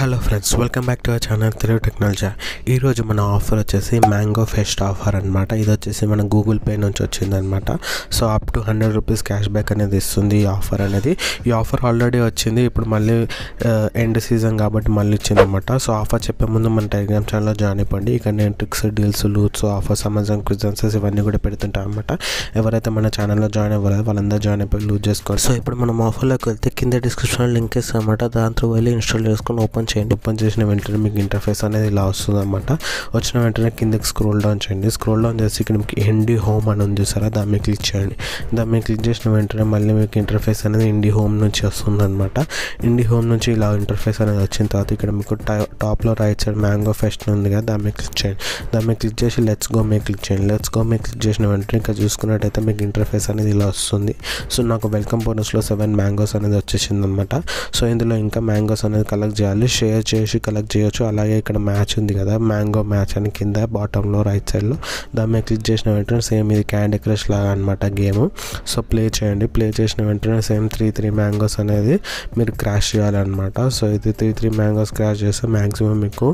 Hello friends welcome back to our channel Telugu technology ఈరోజు మన offer వచ్చేసి mango pest offer అనమాట ఇది వచ్చేసి మన గూగుల్ పే నుంచి వచ్చిందనమాట so up to hundred rupees cash back అనేది ఇస్తుంది ఈ ఆఫర్ అనేది. ఈ ఆఫర్ ఆల్రెడీ వచ్చింది. ఇప్పుడు మళ్ళీ uh, ఎండ్ సీజన్ కాబట్టి మళ్ళీ ఇచ్చిందనమాట సో ఆఫర్ చెప్పే ముందు మన టెలిగ్రామ్ ఛానల్లో జాయిన్ అయిపోండి. ఇక్కడ నేను tricks deals loots offers Amazon quiz answers ఇవన్నీ కూడా పెడుతుంటాం అనమాట ఎవరైతే మన ఛానల్లో జాయిన్ అవ్వలేదు వాళ్ళందరూ జాయిన్ అయిపోయి లూజ్ చేసుకోవాలి సో ఇప్పుడు మనం ఆఫర్లోకి వెళ్తే కింద డిస్క్రిప్షన్లో లింక్ ఇస్తాం దాంతో వెళ్ళి ఇన్స్టాల్ చేసుకొని ఓపెన్ చేయండి. ఓపెన్ చేసిన వెంటనే మీకు ఇంటర్ఫేస్ అనేది ఇలా వస్తుంది అనమాట వచ్చిన వెంటనే కిందకి స్క్రోల్ డౌన్ చేయండి. స్క్రోల్ డౌన్ చేసి ఇక్కడ మీకు ఇండి హోమ్ అని ఉంది చూసారా దాన్ని క్లిక్ చేయండి. దాని క్లిక్ చేసిన వెంటనే మళ్ళీ మీకు ఇంటర్ఫేస్ అనేది ఇండి హోమ్ నుంచి వస్తుంది అనమాట ఇండి హోమ్ నుంచి ఇలా ఇంటర్ఫేస్ అనేది వచ్చిన తర్వాత ఇక్కడ మీకు టాప్లో రైట్ సైడ్ మ్యాంగో ఫెస్ట్ ఉంది కదా దాన్ని క్లిక్ చేయండి. దాన్ని క్లిక్ చేసి లెట్స్ గో మీద క్లిక్ చేయండి. లెట్స్ గో మీద క్లిక్ చేసిన వెంటనే ఇక్కడ చూసుకున్నట్టయితే మీకు ఇంటర్ఫేస్ అనేది ఇలా వస్తుంది. సో నాకు వెల్కమ్ బోనస్లో సెవెన్ మ్యాంగోస్ అనేది వచ్చేసింది అనమాట సో ఇందులో ఇంకా మ్యాంగోస్ అనేది కలెక్ట్ చేయాలి. షేర్ చేసి కలెక్ట్ చేయొచ్చు. అలాగే ఇక్కడ మ్యాచ్ ఉంది కదా మ్యాంగో మ్యాచ్ అని కింద బాటంలో రైట్ సైడ్లో దాని మీద క్లిక్ చేసిన వెంటనే సేమ్ ఇది క్యాండీ క్రష్ లాగా అనమాట గేమ్. సో ప్లే చేయండి. ప్లే చేసిన వెంటనే సేమ్ త్రీ త్రీ మ్యాంగోస్ అనేది మీరు క్రాష్ చేయాలన్నమాట. సో ఇది త్రీ త్రీ మ్యాంగోస్ క్రాష్ చేస్తే మ్యాక్సిమం మీకు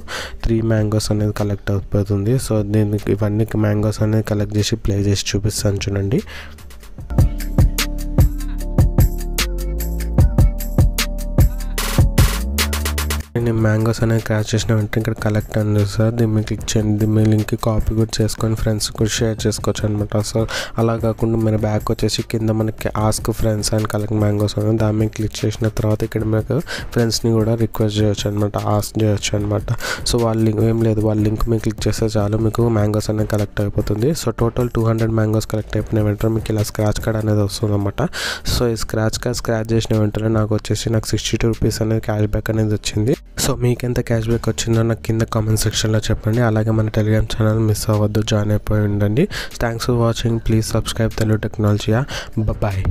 త్రీ మ్యాంగోస్ అనేది కలెక్ట్ అయిపోతుంది. సో దీనికి ఇవన్నీ మ్యాంగోస్ అనేది కలెక్ట్ చేసి ప్లే చేసి చూపిస్తాను చూడండి. నేను మ్యాంగోస్ అనేది క్రాచ్ చేసిన వెంటనే ఇక్కడ కలెక్ట్ అని సార్. దీన్ని క్లిక్ చేయండి. దీన్ని మీ లింక్ కాపీ కూడా చేసుకొని ఫ్రెండ్స్ కూడా షేర్ చేసుకోవచ్చు అనమాట సో అలా కాకుండా మీరు బ్యాక్ వచ్చేసి కింద మనకి ask friends and collect mangoes అని దాని మీద క్లిక్ చేసిన తర్వాత ఇక్కడ మీకు ఫ్రెండ్స్ని కూడా రిక్వెస్ట్ చేయొచ్చు అనమాట ఆస్క్ చేయొచ్చు అనమాట సో వాళ్ళ లింక్ ఏం లేదు. వాళ్ళ లింక్ మీకు క్లిక్ చేస్తే చాలు మీకు మ్యాంగోస్ అనేది కలెక్ట్ అయిపోతుంది. So total two hundred mangoes collect అయిపోయిన వెంటనే మీకు ఇలా స్క్రాచ్ కార్డ్ అనేది వస్తుంది అనమాట సో ఈ స్క్రాచ్ కార్డ్ స్క్రాచ్ చేసిన వెంటనే నాకు వచ్చేసి నాకు సిక్స్టీ టూ రూపీస్ అనేది క్యాష్ బ్యాక్ అనేది వచ్చింది. సో మీకు ఎంత క్యాష్ బ్యాక్ వచ్చిందో నాకు కింద కామెంట్ సెక్షన్లో చెప్పండి. అలాగే మన టెలిగ్రామ్ ఛానల్ మిస్ అవ్వద్దు జాయిన్ అయిపోయి ఉండండి. Thanks for watching please subscribe Telugu టెక్నాలజీయా bye